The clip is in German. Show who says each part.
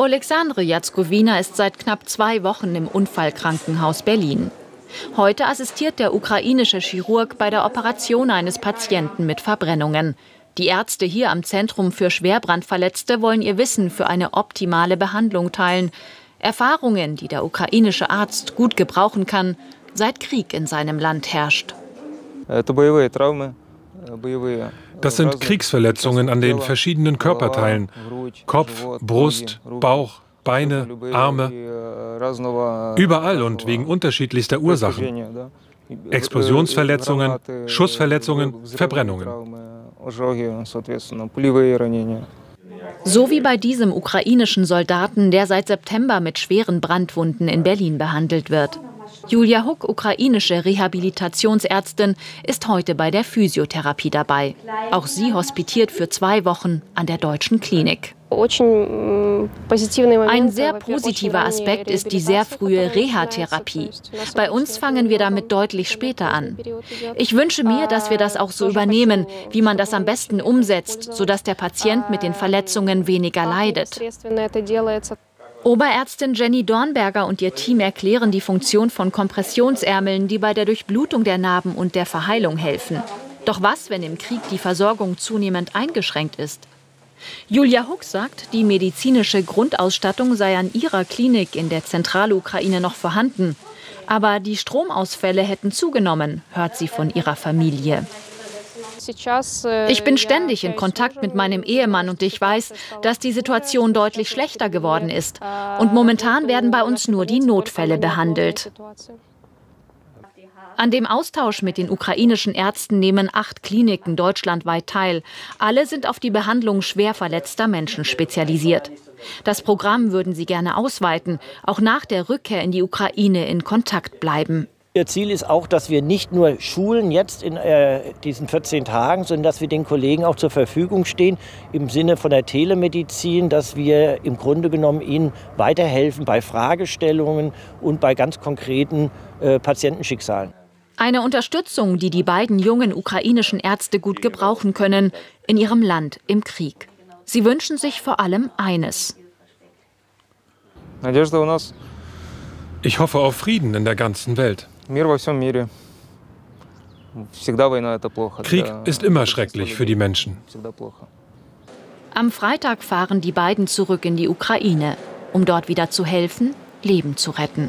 Speaker 1: Alexandre Jatskowina ist seit knapp zwei Wochen im Unfallkrankenhaus Berlin. Heute assistiert der ukrainische Chirurg bei der Operation eines Patienten mit Verbrennungen. Die Ärzte hier am Zentrum für Schwerbrandverletzte wollen ihr Wissen für eine optimale Behandlung teilen. Erfahrungen, die der ukrainische Arzt gut gebrauchen kann, seit Krieg in seinem Land herrscht.
Speaker 2: Das sind Kriegsverletzungen an den verschiedenen Körperteilen. Kopf, Brust, Bauch, Beine, Arme. Überall und wegen unterschiedlichster Ursachen. Explosionsverletzungen, Schussverletzungen, Verbrennungen.
Speaker 1: So wie bei diesem ukrainischen Soldaten, der seit September mit schweren Brandwunden in Berlin behandelt wird. Julia Huck, ukrainische Rehabilitationsärztin, ist heute bei der Physiotherapie dabei. Auch sie hospitiert für zwei Wochen an der deutschen Klinik. Ein sehr positiver Aspekt ist die sehr frühe Reha-Therapie. Bei uns fangen wir damit deutlich später an. Ich wünsche mir, dass wir das auch so übernehmen, wie man das am besten umsetzt, sodass der Patient mit den Verletzungen weniger leidet. Oberärztin Jenny Dornberger und ihr Team erklären die Funktion von Kompressionsärmeln, die bei der Durchblutung der Narben und der Verheilung helfen. Doch was, wenn im Krieg die Versorgung zunehmend eingeschränkt ist? Julia Huck sagt, die medizinische Grundausstattung sei an ihrer Klinik in der Zentralukraine noch vorhanden. Aber die Stromausfälle hätten zugenommen, hört sie von ihrer Familie. Ich bin ständig in Kontakt mit meinem Ehemann und ich weiß, dass die Situation deutlich schlechter geworden ist. Und momentan werden bei uns nur die Notfälle behandelt. An dem Austausch mit den ukrainischen Ärzten nehmen acht Kliniken deutschlandweit teil. Alle sind auf die Behandlung schwer verletzter Menschen spezialisiert. Das Programm würden sie gerne ausweiten, auch nach der Rückkehr in die Ukraine in Kontakt bleiben.
Speaker 3: Ihr Ziel ist auch, dass wir nicht nur schulen jetzt in äh, diesen 14 Tagen, sondern dass wir den Kollegen auch zur Verfügung stehen im Sinne von der Telemedizin, dass wir im Grunde genommen ihnen weiterhelfen bei Fragestellungen und bei ganz konkreten äh, Patientenschicksalen.
Speaker 1: Eine Unterstützung, die die beiden jungen ukrainischen Ärzte gut gebrauchen können in ihrem Land im Krieg. Sie wünschen sich vor allem eines.
Speaker 2: Ich hoffe auf Frieden in der ganzen Welt. Krieg ist immer schrecklich für die Menschen.
Speaker 1: Am Freitag fahren die beiden zurück in die Ukraine, um dort wieder zu helfen, Leben zu retten.